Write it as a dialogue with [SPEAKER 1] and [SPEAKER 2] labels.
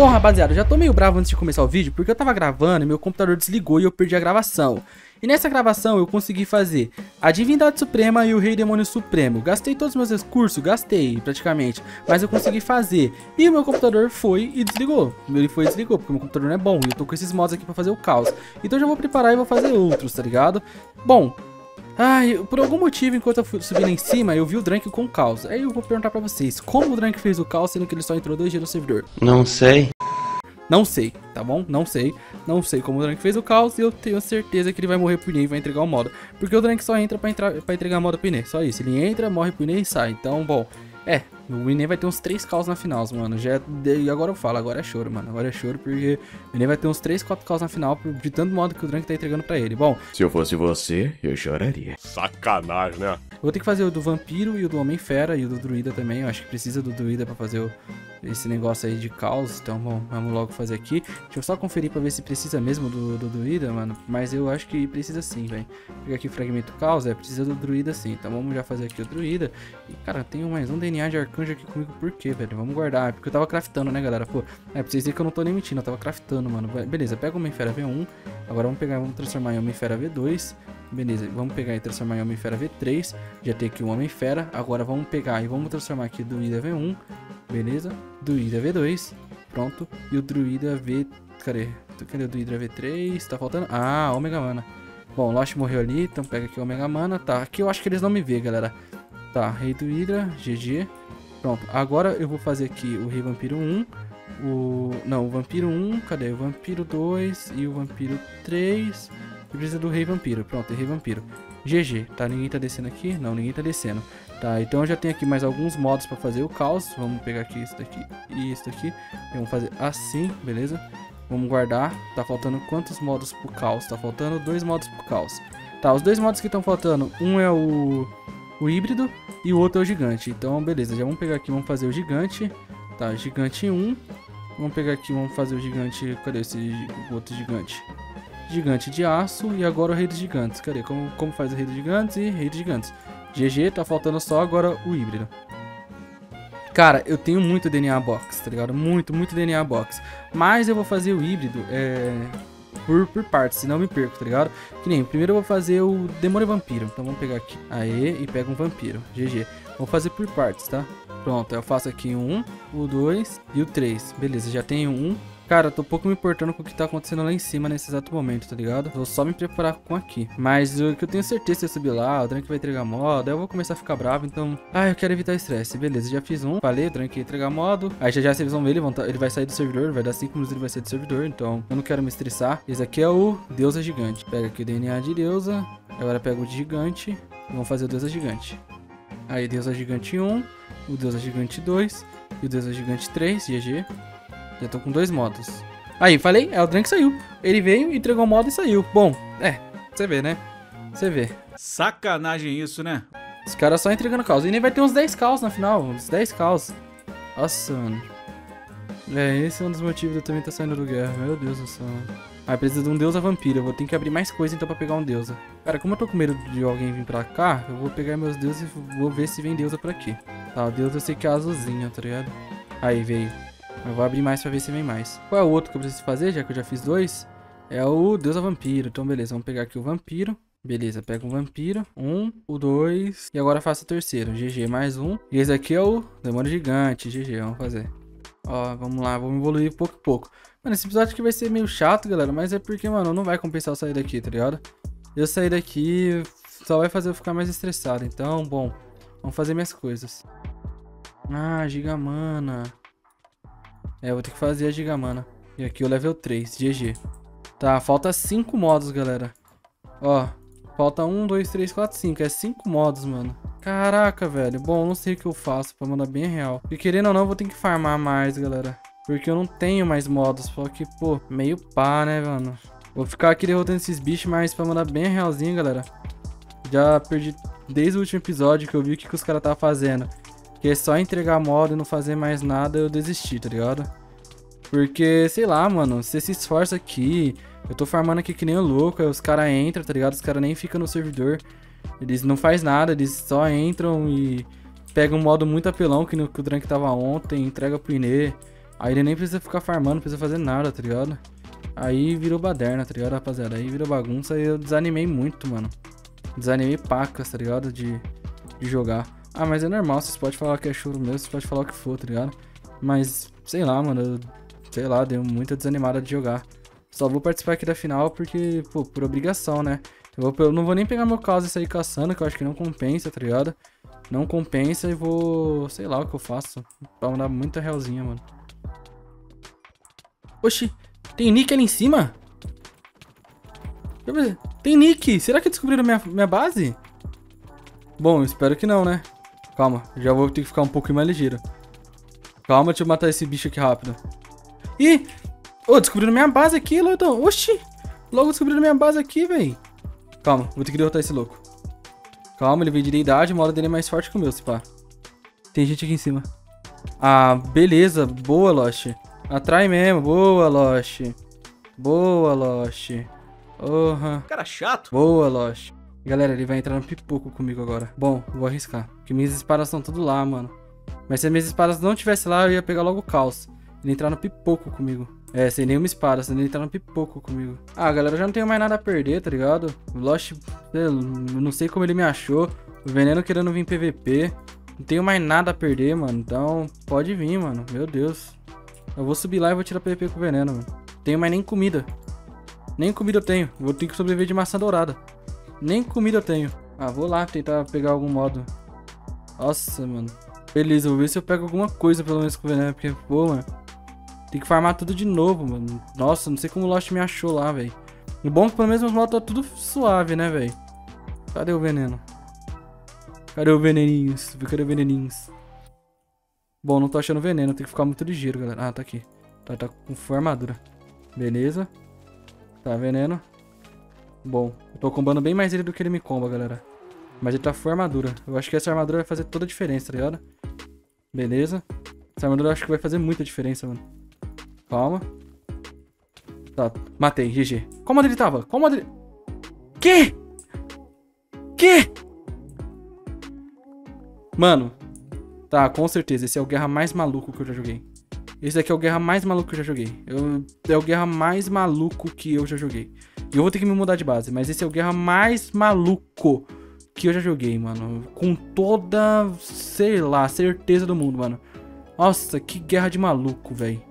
[SPEAKER 1] Bom, rapaziada, eu já tô meio bravo antes de começar o vídeo, porque eu tava gravando e meu computador desligou e eu perdi a gravação. E nessa gravação eu consegui fazer a Divindade Suprema e o Rei Demônio Supremo. Gastei todos os meus recursos, gastei praticamente, mas eu consegui fazer. E o meu computador foi e desligou. Ele foi e desligou, porque o meu computador não é bom. E eu tô com esses mods aqui pra fazer o caos. Então eu já vou preparar e vou fazer outros, tá ligado? Bom, Ai, por algum motivo, enquanto eu fui subindo em cima, eu vi o Drank com caos. Aí eu vou perguntar pra vocês, como o Drank fez o caos, sendo que ele só entrou dois dias no servidor?
[SPEAKER 2] Não sei.
[SPEAKER 1] Não sei, tá bom? Não sei. Não sei como o Drank fez o caos e eu tenho certeza que ele vai morrer pro Inê e vai entregar o modo. Porque o Drank só entra pra, entrar, pra entregar o modo pro Inê, só isso. Ele entra, morre pro Inê e sai. Então, bom, é, o Enem vai ter uns 3 caos na final, mano. Já é, e agora eu falo, agora é choro, mano. Agora é choro porque o Enem vai ter uns 3, 4 caos na final de tanto modo que o Drank tá entregando pra ele. Bom.
[SPEAKER 2] Se eu fosse você, eu choraria.
[SPEAKER 3] Sacanagem, né?
[SPEAKER 1] Eu vou ter que fazer o do vampiro e o do Homem-Fera e o do druida também. Eu acho que precisa do druida pra fazer o, esse negócio aí de caos. Então, bom, vamos logo fazer aqui. Deixa eu só conferir pra ver se precisa mesmo do, do druida, mano. Mas eu acho que precisa sim, velho. Pegar aqui o fragmento caos, é, precisa do druida sim. Então vamos já fazer aqui o druida. E, cara, tenho mais um DNA de arcanjo aqui comigo. Por quê, velho? Vamos guardar. É porque eu tava craftando, né, galera? Pô, é pra vocês verem que eu não tô nem mentindo. Eu tava craftando, mano. Beleza, pega o Homem-Fera V1. Agora vamos pegar, vamos transformar em Homem-Fera V2. Beleza, vamos pegar e transformar em Homem-Fera V3. Já tem aqui o Homem-Fera. Agora vamos pegar e vamos transformar aqui Druida V1. Beleza? Druida V2. Pronto. E o Druida V... Cadê? Cadê o Druida V3? Tá faltando? Ah, Omega Mana. Bom, Lost morreu ali, então pega aqui o Omega Mana. Tá, aqui eu acho que eles não me vê, galera. Tá, Rei do Hydra, GG. Pronto, agora eu vou fazer aqui o Rei Vampiro 1. O... Não, o Vampiro 1, cadê? O Vampiro 2 e o Vampiro 3 precisa do Rei Vampiro. Pronto, Rei Vampiro. GG, tá? Ninguém tá descendo aqui? Não, ninguém tá descendo. Tá, então eu já tenho aqui mais alguns modos pra fazer o caos. Vamos pegar aqui isso daqui e isso daqui. Vamos fazer assim, beleza? Vamos guardar. Tá faltando quantos modos pro caos? Tá faltando dois modos pro caos. Tá, os dois modos que estão faltando, um é o, o híbrido e o outro é o gigante. Então, beleza, já vamos pegar aqui, vamos fazer o gigante. Tá, gigante 1. Vamos pegar aqui, vamos fazer o gigante... Cadê esse outro gigante? Gigante de aço e agora o rei dos gigantes. Cadê? Como, como faz o rei dos gigantes e rei dos gigantes? GG, tá faltando só agora o híbrido. Cara, eu tenho muito DNA box, tá ligado? Muito, muito DNA box. Mas eu vou fazer o híbrido é, por, por partes, senão eu me perco, tá ligado? Que nem, primeiro eu vou fazer o demônio vampiro. Então vamos pegar aqui. Aê, e pega um vampiro. GG. Vou fazer por partes, tá? Pronto, eu faço aqui 1, o 2 e o 3. Beleza, já tenho um. Cara, tô pouco me importando com o que tá acontecendo lá em cima nesse exato momento, tá ligado? Vou só me preparar com aqui. Mas o que eu tenho certeza se eu subir lá, o Drank vai entregar modo, aí eu vou começar a ficar bravo, então... Ah, eu quero evitar estresse. Beleza, já fiz um. Falei, o Drank ia entregar modo. Aí já já vocês vão ver, ele, tá, ele vai sair do servidor, vai dar 5 minutos ele vai sair do servidor, então eu não quero me estressar. Esse aqui é o Deusa Gigante. Pega aqui o DNA de Deusa. Agora pega o de Gigante. Vamos fazer o Deusa Gigante. Aí, Deusa Gigante 1, o Deusa Gigante 2 e o Deusa Gigante 3, GG. Já tô com dois modos. Aí, falei, é o Drank saiu. Ele veio, entregou o modo e saiu. Bom, é, você vê, né? Você vê.
[SPEAKER 3] Sacanagem isso, né?
[SPEAKER 1] Os caras só entregando caos. E nem vai ter uns 10 caos na final. Uns 10 caos. Nossa, mano. É, esse é um dos motivos de eu também estar saindo do guerra. Meu Deus do céu. Ah, precisa de um deusa vampiro. Eu vou ter que abrir mais coisa então pra pegar um deusa. Cara, como eu tô com medo de alguém vir pra cá, eu vou pegar meus deuses e vou ver se vem deusa por aqui. Tá, o deus eu sei que é azulzinho, tá ligado? Aí, veio. Eu vou abrir mais pra ver se vem mais. Qual é o outro que eu preciso fazer, já que eu já fiz dois? É o deusa vampiro. Então, beleza, vamos pegar aqui o vampiro. Beleza, pega um vampiro. Um, o dois. E agora faço o terceiro. GG mais um. E esse aqui é o demônio gigante. GG, vamos fazer. Ó, vamos lá, vamos evoluir pouco a pouco. Mano, esse episódio aqui vai ser meio chato, galera. Mas é porque, mano, não vai compensar eu sair daqui, tá ligado? Eu sair daqui só vai fazer eu ficar mais estressado. Então, bom, vamos fazer minhas coisas. Ah, gigamana. É, eu vou ter que fazer a gigamana. E aqui o level 3, GG. Tá, falta 5 modos, galera. Ó, falta 1, 2, 3, 4, 5. É 5 modos, mano. Caraca, velho. Bom, não sei o que eu faço pra mandar bem real. E querendo ou não, vou ter que farmar mais, galera. Porque eu não tenho mais modos. Só que, pô, meio pá, né, mano? Vou ficar aqui derrotando esses bichos, mas pra mandar bem realzinho, galera. Já perdi desde o último episódio que eu vi o que, que os caras estavam fazendo. Que é só entregar modo e não fazer mais nada, eu desisti, tá ligado? Porque, sei lá, mano, você se esforça aqui. Eu tô farmando aqui que nem o louco, aí os caras entram, tá ligado? Os caras nem ficam no servidor. Eles não faz nada, eles só entram e pegam um modo muito apelão, que, no, que o Drank tava ontem, entrega pro Inê. Aí ele nem precisa ficar farmando, não precisa fazer nada, tá ligado? Aí virou baderna, tá ligado, rapaziada? Aí virou bagunça e eu desanimei muito, mano. Desanimei pacas, tá ligado? De, de jogar. Ah, mas é normal, vocês podem falar que é choro mesmo, vocês podem falar o que for, tá ligado? Mas, sei lá, mano, eu, sei lá, deu muita desanimada de jogar. Só vou participar aqui da final porque, pô, por obrigação, né? Eu, eu não vou nem pegar meu caso e sair caçando, que eu acho que não compensa, tá ligado? Não compensa e vou, sei lá o que eu faço. Pra dar muita realzinha, mano. Oxi, tem nick ali em cima? Tem nick! Será que descobriram minha, minha base? Bom, espero que não, né? Calma, já vou ter que ficar um pouco mais ligeiro. Calma, deixa eu matar esse bicho aqui rápido. Ih! Ô, oh, descobriram minha base aqui, Lodão. Oxi! Logo descobriram minha base aqui, véi. Calma, vou ter que derrotar esse louco. Calma, ele veio de idade, uma hora dele é mais forte que o meu, se pá. Tem gente aqui em cima. Ah, beleza. Boa, Lost. Atrai mesmo. Boa, Lost. Boa, Lost. Porra.
[SPEAKER 3] Cara chato.
[SPEAKER 1] Boa, Lost. Galera, ele vai entrar no pipoco comigo agora. Bom, vou arriscar. Porque minhas espadas estão tudo lá, mano. Mas se as minhas espadas não tivesse lá, eu ia pegar logo o caos. Ele entrar no pipoco comigo. É, sem nenhuma espada, sem ele entrar no pipoco comigo. Ah, galera, eu já não tenho mais nada a perder, tá ligado? Lost, eu não sei como ele me achou. O veneno querendo vir PVP. Não tenho mais nada a perder, mano. Então, pode vir, mano. Meu Deus. Eu vou subir lá e vou tirar PVP com o veneno, mano. Tenho mais nem comida. Nem comida eu tenho. Vou ter que sobreviver de maçã dourada. Nem comida eu tenho. Ah, vou lá tentar pegar algum modo. Nossa, mano. Beleza, vou ver se eu pego alguma coisa pelo menos com o veneno. Porque, pô, mano. Tem que farmar tudo de novo, mano. Nossa, não sei como o Lost me achou lá, velho. O bom é que pelo menos os modos tá tudo suave, né, velho? Cadê o veneno? Cadê o veneninhos? Cadê o veneninhos? Bom, não tô achando veneno. Tem que ficar muito ligeiro, galera. Ah, tá aqui. Tá, tá com full armadura. Beleza. Tá, veneno. Bom, eu tô combando bem mais ele do que ele me comba, galera. Mas ele tá full armadura. Eu acho que essa armadura vai fazer toda a diferença, tá ligado? Beleza. Essa armadura eu acho que vai fazer muita diferença, mano. Calma. Tá, matei, GG. Qual modo ele tava? Qual modo ele... Que? Que? Mano. Tá, com certeza. Esse é o guerra mais maluco que eu já joguei. Esse daqui é o guerra mais maluco que eu já joguei. Eu, é o guerra mais maluco que eu já joguei. E eu vou ter que me mudar de base. Mas esse é o guerra mais maluco que eu já joguei, mano. Com toda, sei lá, certeza do mundo, mano. Nossa, que guerra de maluco, velho.